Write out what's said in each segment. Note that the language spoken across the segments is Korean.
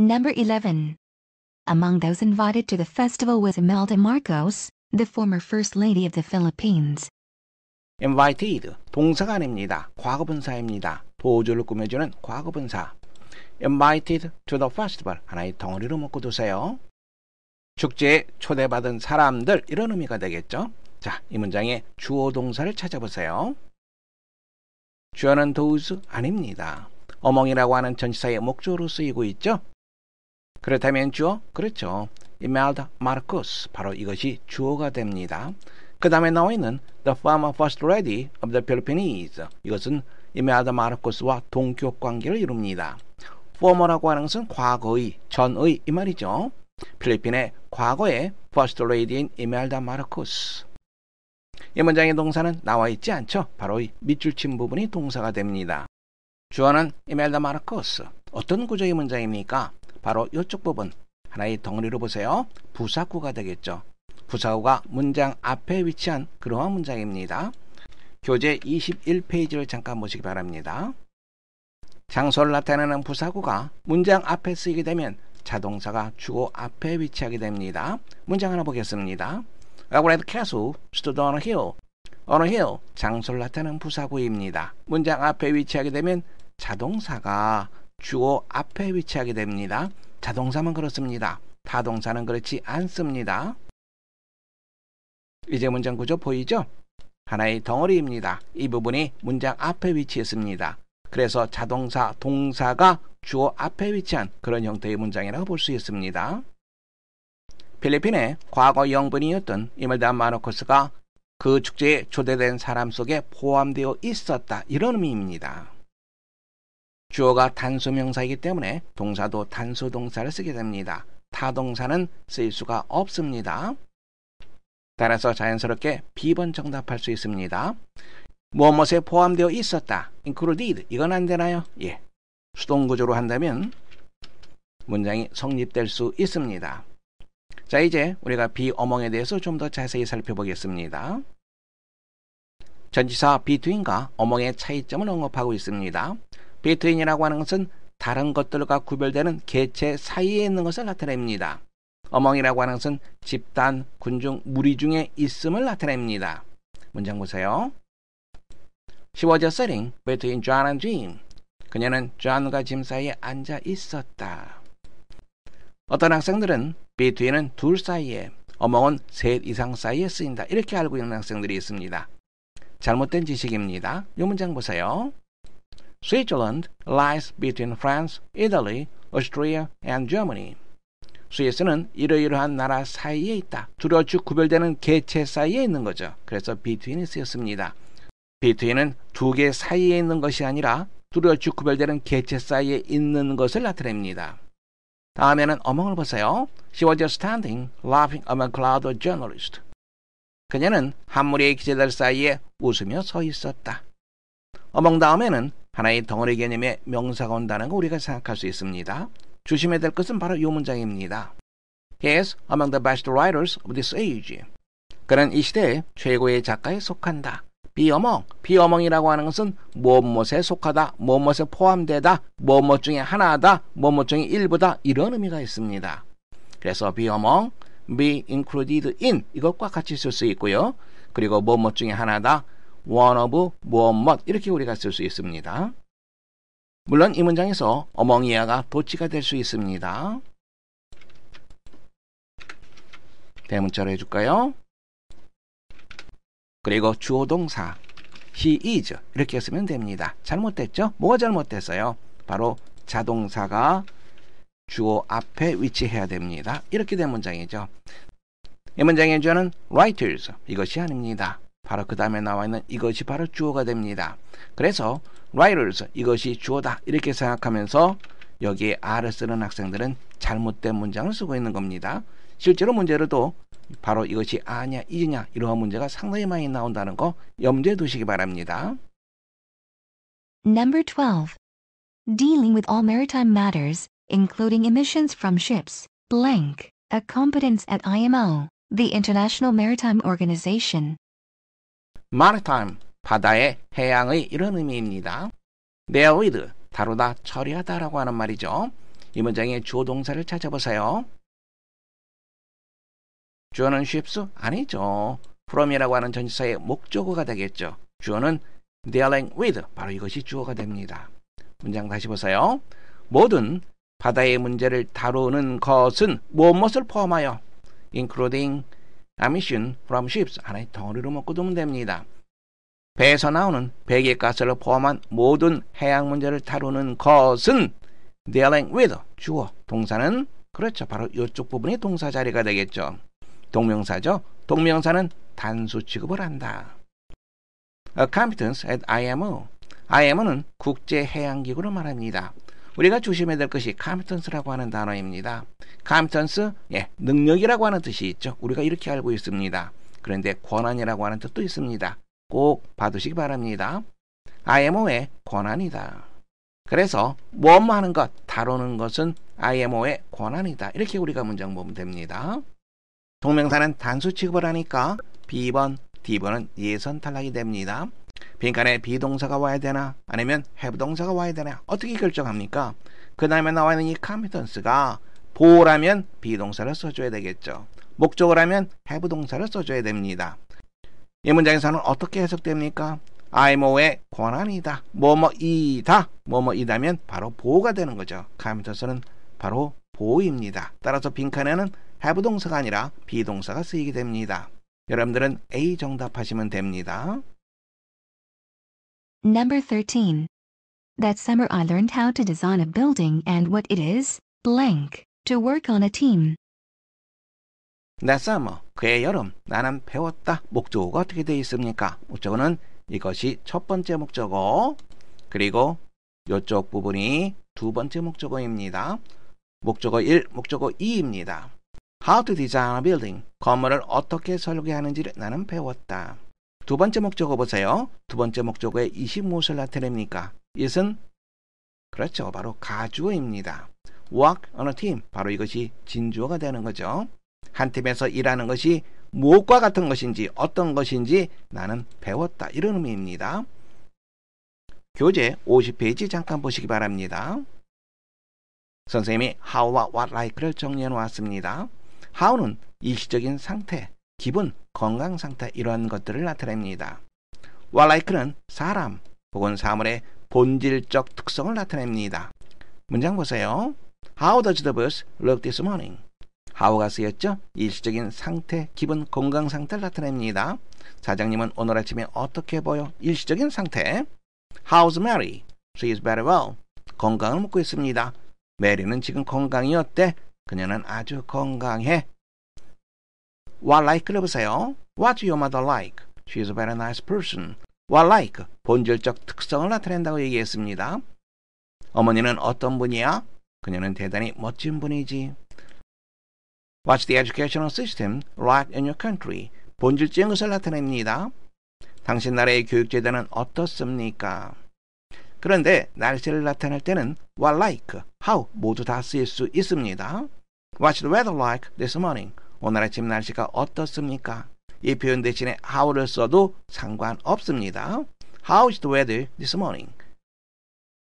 Number 11. Among those invited to the festival was Imelda Marcos, the former First Lady of the Philippines. invited 동사가 아닙니다. 과거분사입니다. 도주를 꾸며주는 과거분사. invited to the festival 하나의 덩어리로 묶어 두세요. 축제에 초대받은 사람들 이런 의미가 되겠죠. 자, 이 문장의 주어 동사를 찾아보세요. 주어는 those 아닙니다. 어멍이라고 하는 전치사의 목조로 쓰이고 있죠. 그렇다면 주어? 그렇죠. Imelda Marcos 바로 이것이 주어가 됩니다. 그 다음에 나와 있는 The former first lady of the Philippines 이것은 Imelda Marcos와 동격 관계를 이룹니다. former라고 하는 것은 과거의, 전의 이 말이죠. 필리핀의 과거의 first lady인 Imelda Marcos 이 문장의 동사는 나와 있지 않죠. 바로 이 밑줄 친 부분이 동사가 됩니다. 주어는 Imelda Marcos 어떤 구조의 문장입니까? 바로 이쪽 부분 하나의 덩어리로 보세요. 부사구가 되겠죠. 부사구가 문장 앞에 위치한 그러한 문장입니다. 교재 21페이지를 잠깐 보시기 바랍니다. 장소를 나타내는 부사구가 문장 앞에 쓰이게 되면 자동사가 주어 앞에 위치하게 됩니다. 문장 하나 보겠습니다. A red castle stood on a hill. on a hill 장소를 나타내는 부사구입니다. 문장 앞에 위치하게 되면 자동사가 주어 앞에 위치하게 됩니다. 자동사만 그렇습니다. 타동사는 그렇지 않습니다. 이제 문장 구조 보이죠? 하나의 덩어리입니다. 이 부분이 문장 앞에 위치했습니다. 그래서 자동사, 동사가 주어 앞에 위치한 그런 형태의 문장이라고 볼 수 있습니다. 필리핀의 과거 영분이었던 이멜다 마르코스가 그 축제에 초대된 사람 속에 포함되어 있었다. 이런 의미입니다. 주어가 단수명사이기 때문에 동사도 단수동사를 쓰게 됩니다. 타동사는 쓸 수가 없습니다. 따라서 자연스럽게 B번 정답할 수 있습니다. 무엇무엇에 포함되어 있었다. included. 이건 안 되나요? 예. 수동 구조로 한다면 문장이 성립될 수 있습니다. 자, 이제 우리가 비어멍에 대해서 좀 더 자세히 살펴보겠습니다. 전치사 between과 어멍의 차이점을 언급하고 있습니다. Between이라고 하는 것은 다른 것들과 구별되는 개체 사이에 있는 것을 나타냅니다. 어멍이라고 하는 것은 집단, 군중, 무리 중에 있음을 나타냅니다. 문장 보세요. She was sitting between John and Jim. 그녀는 존과 짐 사이에 앉아 있었다. 어떤 학생들은 between은 둘 사이에, 어멍은 셋 이상 사이에 쓰인다. 이렇게 알고 있는 학생들이 있습니다. 잘못된 지식입니다. 이 문장 보세요. Switzerland lies between France, Italy, Austria, and Germany. 스위스는 이러이러한 나라 사이에 있다. 두려쭉 구별되는 개체 사이에 있는 거죠. 그래서 between이 쓰였습니다. between은 두 개 사이에 있는 것이 아니라 두려쭉 구별되는 개체 사이에 있는 것을 나타냅니다. 다음에는 어멍을 보세요. She was just standing, laughing among cloud of journalists. 그녀는 한 무리의 기자들 사이에 웃으며 서 있었다. 어멍 다음에는 하나의 덩어리 개념의 명사가 온다는 거 우리가 생각할 수 있습니다. 조심해야 될 것은 바로 이 문장입니다. He is among the best writers of this age. 그는 이 시대의 최고의 작가에 속한다. 비어멍, 비어멍이라고 하는 것은 무엇무엇에 속하다, 무엇무엇에 포함되다, 무엇무엇 중에 하나다, 무엇무엇 중에 일부다 이런 의미가 있습니다. 그래서 비어멍, be included in 이것과 같이 쓸 수 있고요. 그리고 무엇무엇 중에 하나다, one of 무엇무엇 이렇게 우리가 쓸 수 있습니다. 물론 이 문장에서 어멍이야가 도치가 될 수 있습니다. 대문자로 해줄까요? 그리고 주어 동사 he is 이렇게 쓰면 됩니다. 잘못됐죠? 뭐가 잘못됐어요? 바로 자동사가 주어 앞에 위치해야 됩니다. 이렇게 된 문장이죠. 이 문장의 주어는 writers 이것이 아닙니다. 바로 그 다음에 나와 있는 이것이 바로 주어가 됩니다. 그래서 writers 이것이 주어다 이렇게 생각하면서 여기에 R을 쓰는 학생들은 잘못된 문장을 쓰고 있는 겁니다. 실제로 문제로도 바로 이것이 아냐 이냐 이러한 문제가 상당히 많이 나온다는 거 염두에 두시기 바랍니다. Number 12. Dealing with all maritime matters, including emissions from ships, blank, a competence at IMO, the International Maritime Organization. Maritime 바다의 해양의 이런 의미입니다. with 다루다 처리하다라고 하는 말이죠. 이 문장의 주어 동사를 찾아보세요. 주어는 ships? 아니죠. from이라고 하는 전치사의 목적어가 되겠죠. 주어는 dealing with 바로 이것이 주어가 됩니다. 문장 다시 보세요. 모든 바다의 문제를 다루는 것은 무엇을 포함하여 including emission from ships 안에 덩어리로 먹고 두면 됩니다. 배에서 나오는 배기가스를 포함한 모든 해양 문제를 다루는 것은 dealing with 주어 동사는 그렇죠. 바로 이쪽 부분이 동사 자리가 되겠죠. 동명사죠. 동명사는 단수 취급을 한다. A competence at IMO. IMO는 국제해양기구를 말합니다. 우리가 조심해야 될 것이 competence라고 하는 단어입니다. competence, 예, 능력이라고 하는 뜻이 있죠. 우리가 이렇게 알고 있습니다. 그런데 권한이라고 하는 뜻도 있습니다. 꼭 봐두시기 바랍니다. IMO의 권한이다. 그래서 뭐뭐 하는 것, 다루는 것은 IMO의 권한이다. 이렇게 우리가 문장 보면 됩니다. 동명사는 단수 취급을 하니까 B번, D번은 예선 탈락이 됩니다. 빈칸에 비동사가 와야 되나 아니면 have 동사가 와야 되나 어떻게 결정합니까? 그 다음에 나와 있는 이 competence가 보라면 비동사를 써줘야 되겠죠. 목적어라면 have 동사를 써줘야 됩니다. 이 문장에서는 어떻게 해석됩니까? IMO의 권한이다. 뭐뭐이다. 뭐뭐이다면 바로 보호가 되는 거죠. competence는 바로 보호입니다. 따라서 빈칸에는 have 동사가 아니라 비동사가 쓰이게 됩니다. 여러분들은 A 정답하시면 됩니다. Number 13. That summer I learned how to design a building and what it is, blank, to work on a team. That summer, 그의 여름, 나는 배웠다. 목적어가 어떻게 되어 있습니까? 목적어는 이것이 첫 번째 목적어, 그리고 이쪽 부분이 두 번째 목적어입니다. 목적어 1, 목적어 2입니다. How to design a building. 건물을 어떻게 설계하는지를 나는 배웠다. 두 번째 목적어 보세요. 두 번째 목적어의 이시 무엇을 나타냅니까? it은 그렇죠. 바로 가주어입니다. work on a team. 바로 이것이 진주어가 되는 거죠. 한 팀에서 일하는 것이 무엇과 같은 것인지 어떤 것인지 나는 배웠다. 이런 의미입니다. 교재 50페이지 잠깐 보시기 바랍니다. 선생님이 how와 what like를 정리해 놓았습니다. how는 일시적인 상태, 기분, 건강 상태 이러한 것들을 나타냅니다. like는 사람 혹은 사물의 본질적 특성을 나타냅니다. 문장 보세요. How does the bus look this morning? how가 쓰였죠? 일시적인 상태, 기분, 건강 상태를 나타냅니다. 사장님은 오늘 아침에 어떻게 보여? 일시적인 상태. How's Mary? She is very well. 건강을 묻고 있습니다. 메리는 지금 건강이 어때? 그녀는 아주 건강해. What like를 보세요. What's your mother like? She is a very nice person. What like? 본질적 특성을 나타낸다고 얘기했습니다. 어머니는 어떤 분이야? 그녀는 대단히 멋진 분이지. What's the educational system like in your country? 본질적인 것을 나타냅니다. 당신 나라의 교육제도는 어떻습니까? 그런데 날씨를 나타낼 때는 what like, how 모두 다 쓰일 수 있습니다. What's the weather like this morning? 오늘 아침 날씨가 어떻습니까? 이 표현 대신에 how를 써도 상관없습니다. How is the weather this morning?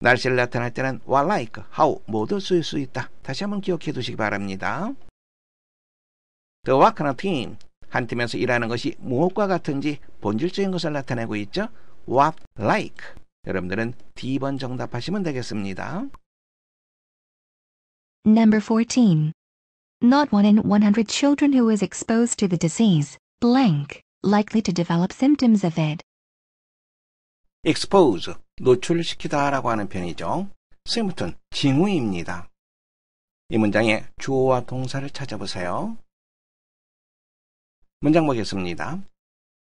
날씨를 나타낼 때는 what like, how 모두 쓰일 수 있다. 다시 한번 기억해 두시기 바랍니다. The work on a team 한 팀에서 일하는 것이 무엇과 같은지 본질적인 것을 나타내고 있죠. What like 여러분들은 D번 정답하시면 되겠습니다. Number 14. Not one in 100 children who is exposed to the disease, blank, likely to develop symptoms of it. expose, 노출시키다 라고 하는 편이죠. symptom, 징후입니다. 이 문장의 주어와 동사를 찾아보세요. 문장 보겠습니다.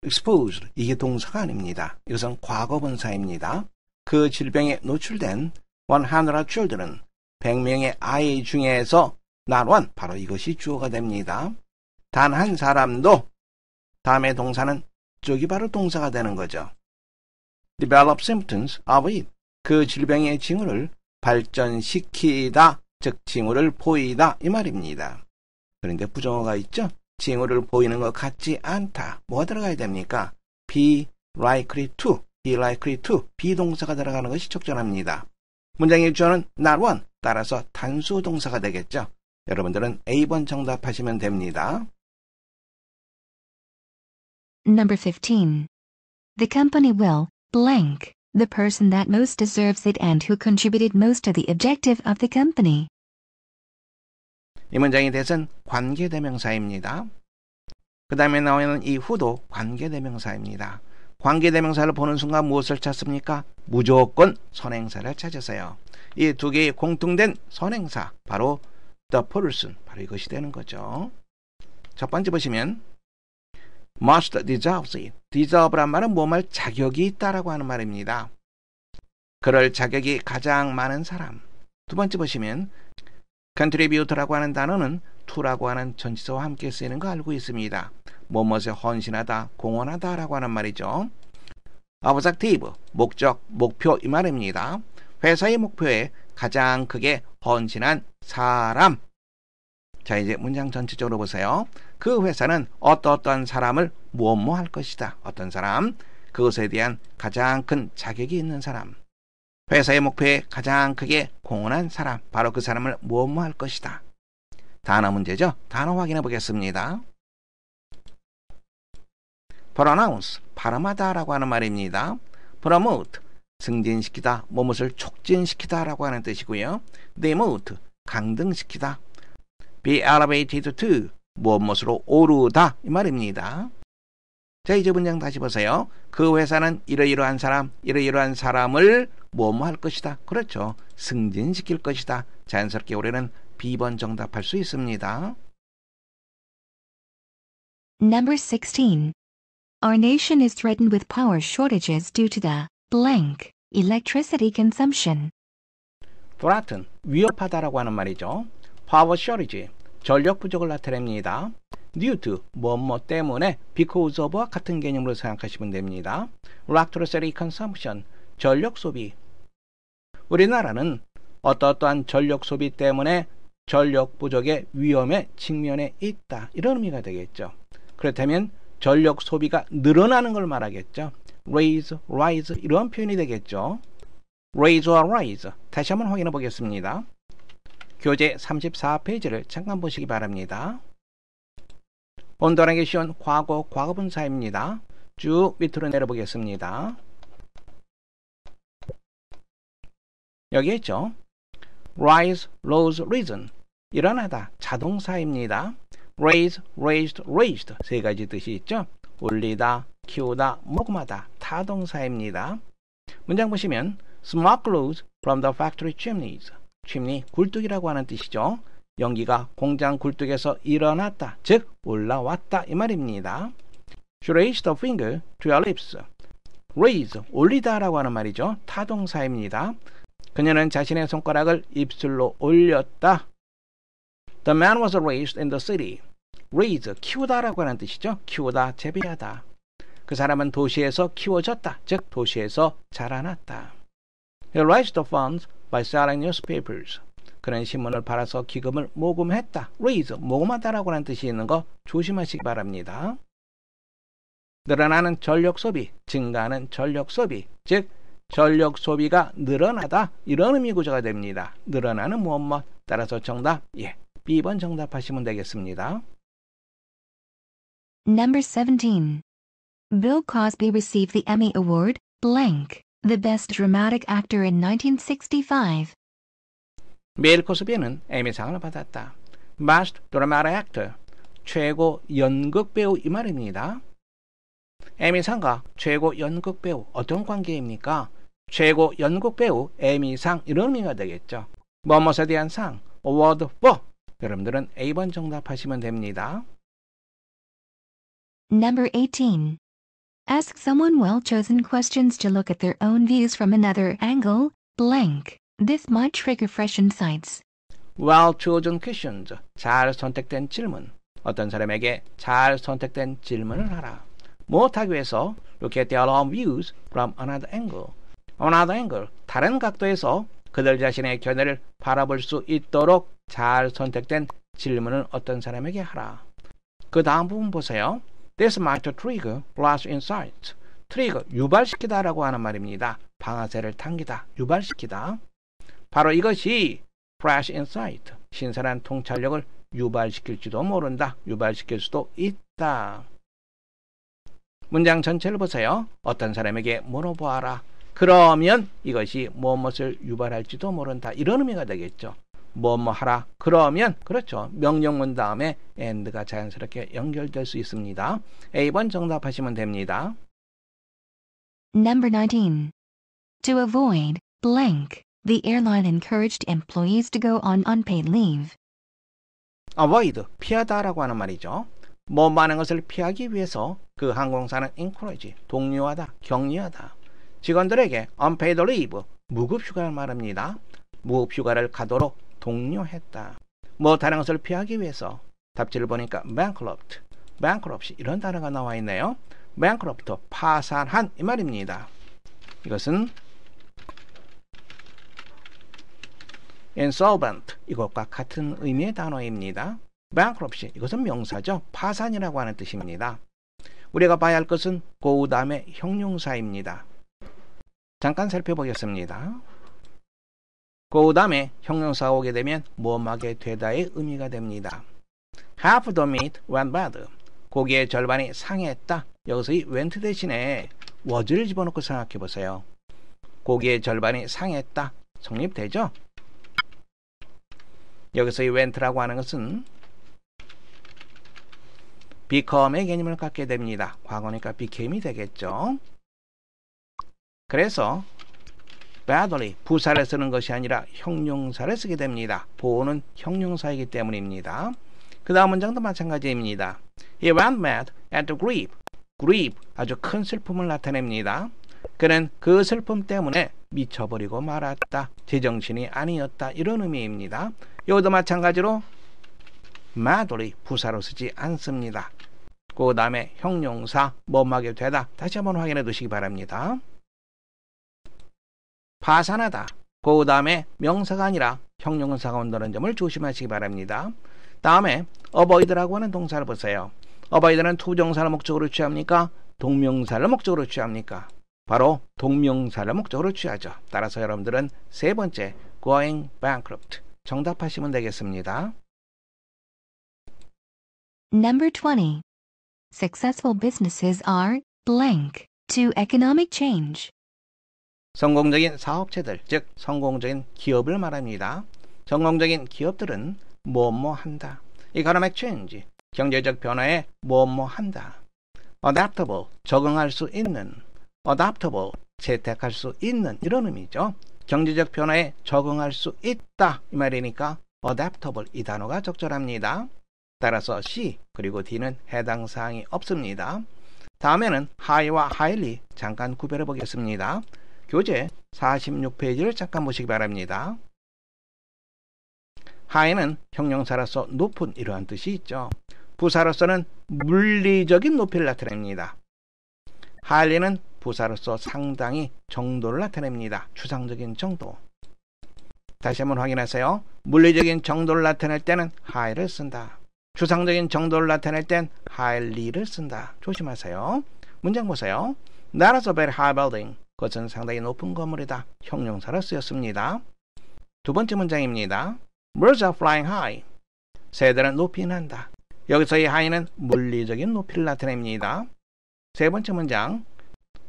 exposed, 이게 동사가 아닙니다. 이것은 과거분사입니다. 그 질병에 노출된 100 children, 100명의 아이 중에서 one, 바로 이것이 주어가 됩니다. 단 한 사람도 다음의 동사는 쪽이 바로 동사가 되는 거죠. develop symptoms of it. 그 질병의 징후를 발전시키다, 즉 징후를 보이다 이 말입니다. 그런데 부정어가 있죠? 징후를 보이는 것 같지 않다. 뭐가 들어가야 됩니까? be likely to, be likely to, 비동사가 들어가는 것이 적절합니다. 문장의 주어는 not one, 따라서 단수 동사가 되겠죠. 여러분들은 A번 정답하시면 됩니다. Number 15. The company will blank the person that most deserves it and who contributed most to the objective of the company. 이 문장의 대신 관계대명사입니다. 그 다음에 나오는 이 후도 관계대명사입니다. 관계대명사를 보는 순간 무엇을 찾습니까? 무조건 선행사를 찾으세요. 이 두 개의 공통된 선행사, 바로 the person, 바로 이것이 되는 거죠. 첫 번째 보시면 must deserve it. deserve란 말은 뭐말 자격이 있다라고 하는 말입니다. 그럴 자격이 가장 많은 사람. 두 번째 보시면 contribute라고 하는 단어는 to라고 하는 전치사와 함께 쓰이는 거 알고 있습니다. 뭐뭇에 헌신하다, 공헌하다라고 하는 말이죠. objective, 목적, 목표 이 말입니다. 회사의 목표에 가장 크게 헌신한 사람. 자, 이제 문장 전체적으로 보세요. 그 회사는 어떠어떠한 사람을 무엇 뭐할 것이다. 어떤 사람, 그것에 대한 가장 큰 자격이 있는 사람. 회사의 목표에 가장 크게 공헌한 사람, 바로 그 사람을 무엇 뭐할 것이다. 단어 문제죠. 단어 확인해 보겠습니다. pronounce, 발음하다라고 하는 말입니다. promote, 승진시키다, 무엇을 촉진시키다라고 하는 뜻이고요. demote, 강등시키다. be elevated to, 무엇으로 오르다 이 말입니다. 자 이제 문장 다시 보세요. 그 회사는 이러이러한 사람, 이러이러한 사람을 뭐뭐 할 것이다. 그렇죠. 승진시킬 것이다. 자연스럽게 우리는 B번 정답할 수 있습니다. Number 16. Our nation is threatened with power shortages due to the blank electricity consumption. threaten, 위협하다라고 하는 말이죠. power shortage, 전력 부족을 나타냅니다. due to, 뭐뭐 때문에, because of와 같은 개념으로 생각하시면 됩니다. electricity consumption, 전력 소비. 우리나라는 어떠어떠한 전력 소비 때문에 전력 부족의 위험에 직면해 있다. 이런 의미가 되겠죠. 그렇다면 전력 소비가 늘어나는 걸 말하겠죠. Raise, rise 이런 표현이 되겠죠. raise or rise 다시 한번 확인해 보겠습니다. 교재 34페이지를 잠깐 보시기 바랍니다. 온도하기 쉬운 과거, 과거분사입니다. 쭉 밑으로 내려보겠습니다. 여기 있죠. rise, rose, risen 일어나다 자동사입니다. raise, raised, raised 세 가지 뜻이 있죠. 올리다, 키우다, 모금하다 타동사입니다. 문장 보시면 smoke rose from the factory chimneys chimney 굴뚝이라고 하는 뜻이죠. 연기가 공장 굴뚝에서 일어났다, 즉 올라왔다 이 말입니다. She raised a finger to her lips. raise 올리다라고 하는 말이죠. 타동사입니다. 그녀는 자신의 손가락을 입술로 올렸다. The man was raised in the city. raise 키우다라고 하는 뜻이죠. 키우다, 재배하다. 그 사람은 도시에서 키워졌다. 즉 도시에서 자라났다. He raised the funds by selling newspapers. 그는 신문을 팔아서 기금을 모금했다. raise 모금하다라고 하는 뜻이 있는 거 조심하시기 바랍니다. 늘어나는 전력 소비, 증가하는 전력 소비, 즉 전력 소비가 늘어나다 이런 의미 구조가 됩니다. 늘어나는 무엇 뭐 따라서 정답 예 B번 정답하시면 되겠습니다. Number 17. Bill Cosby received the Emmy Award, blank, the Best Dramatic Actor in 1965. 메일 코스비는 에미상을 받았다. Best Dramatic Actor, 최고 연극 배우 이 말입니다. 에미상과 최고 연극 배우 어떤 관계입니까? 최고 연극 배우 에미상 이런 의미가 되겠죠. 뭐뭇에 대한 상, 어워드 4 여러분들은 A번 정답하시면 됩니다. Number 18. Ask someone well-chosen questions to look at their own views from another angle, blank. This might trigger fresh insights. Well chosen questions. 잘 선택된 질문. 어떤 사람에게 잘 선택된 질문을 하라. 못하기 위해서 look at their own views from another angle. another angle. 다른 각도에서 그들 자신의 견해를 바라볼 수 있도록 잘 선택된 질문을 어떤 사람에게 하라. 그 다음 부분 보세요. This might trigger flash insights. 트리거, 유발시키다 라고 하는 말입니다. 방아쇠를 당기다, 유발시키다. 바로 이것이 fresh insight. 신선한 통찰력을 유발시킬지도 모른다. 유발시킬 수도 있다. 문장 전체를 보세요. 어떤 사람에게 물어보아라. 그러면 이것이 무엇을 유발할지도 모른다. 이런 의미가 되겠죠. 뭐 뭐 하라. 그러면 그렇죠. 명령문 다음에 and가 자연스럽게 연결될 수 있습니다. A번 정답하시면 됩니다. Number 19. To avoid blank, the airline encouraged employees to go on unpaid leave. avoid 피하다라고 하는 말이죠. 뭐 많은 것을 피하기 위해서 그 항공사는 encourage 독려하다, 격려하다. 직원들에게 unpaid leave 무급 휴가를 말합니다. 무급 휴가를 가도록 독려했다. 뭐 다른 것을 피하기 위해서 답지를 보니까 bankrupt, bankruptcy 이런 단어가 나와 있네요. bankrupt 파산한 이 말입니다. 이것은 insolvent 이것과 같은 의미의 단어입니다. bankruptcy 이것은 명사죠. 파산이라고 하는 뜻입니다. 우리가 봐야 할 것은 그 다음에 형용사입니다. 잠깐 살펴보겠습니다. 그 다음에 형용사가 오게 되면 무엄하게 되다의 의미가 됩니다. Half the meat went bad. 고기의 절반이 상했다. 여기서 이 went 대신에 was를 집어넣고 생각해 보세요. 고기의 절반이 상했다. 성립되죠? 여기서 이 went라고 하는 것은 become의 개념을 갖게 됩니다. 과거니까 became이 되겠죠. 그래서 badly 부사를 쓰는 것이 아니라 형용사를 쓰게 됩니다. 보호는 형용사이기 때문입니다. 그 다음 문장도 마찬가지입니다. He went mad at the grief. grief 아주 큰 슬픔을 나타냅니다. 그는 그 슬픔 때문에 미쳐버리고 말았다. 제정신이 아니었다. 이런 의미입니다. 여기도 마찬가지로 madly 부사로 쓰지 않습니다. 그 다음에 형용사 뭐하게 되다. 다시 한번 확인해 두시기 바랍니다. 파산하다. 그 다음에 명사가 아니라 형용사가 온다는 점을 조심하시기 바랍니다. 다음에 avoid라고 하는 동사를 보세요. avoid는 to부정사를 목적으로 취합니까? 동명사를 목적으로 취합니까? 바로 동명사를 목적으로 취하죠. 따라서 여러분들은 세 번째 going bankrupt 정답하시면 되겠습니다. Number 20. Successful businesses are blank to economic change. 성공적인 사업체들, 즉 성공적인 기업을 말합니다. 성공적인 기업들은 뭐뭐 한다. economic change, 경제적 변화에 뭐뭐 한다. adaptable, 적응할 수 있는. adaptable, 채택할 수 있는 이런 의미죠. 경제적 변화에 적응할 수 있다 이 말이니까 adaptable 이 단어가 적절합니다. 따라서 C 그리고 D는 해당 사항이 없습니다. 다음에는 high와 highly 잠깐 구별해 보겠습니다. 교재 46페이지를 잠깐 보시기 바랍니다. high는 형용사로서 높은 이러한 뜻이 있죠. 부사로서는 물리적인 높이를 나타냅니다. highly는 부사로서 상당히 정도를 나타냅니다. 추상적인 정도. 다시 한번 확인하세요. 물리적인 정도를 나타낼 때는 high를 쓴다. 추상적인 정도를 나타낼 땐 highly를 쓴다. 조심하세요. 문장 보세요. That is a very high building. 그것은 상당히 높은 건물이다. 형용사로 쓰였습니다. 두 번째 문장입니다. Birds are flying high. 새들은 높이 난다. 여기서의 high는 물리적인 높이를 나타냅니다. 세 번째 문장.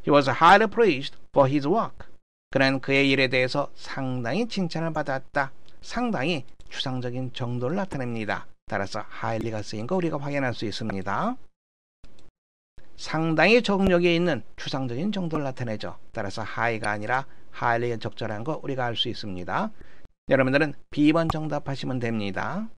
He was highly praised for his work. 그는 그의 일에 대해서 상당히 칭찬을 받았다. 상당히 추상적인 정도를 나타냅니다. 따라서 highly가 쓰인 거 우리가 확인할 수 있습니다. 상당히 적응력이 있는 추상적인 정도를 나타내죠. 따라서 high가 아니라 highly가 적절한 거 우리가 알 수 있습니다. 여러분들은 B번 정답하시면 됩니다.